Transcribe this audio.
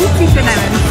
Huppi für deinen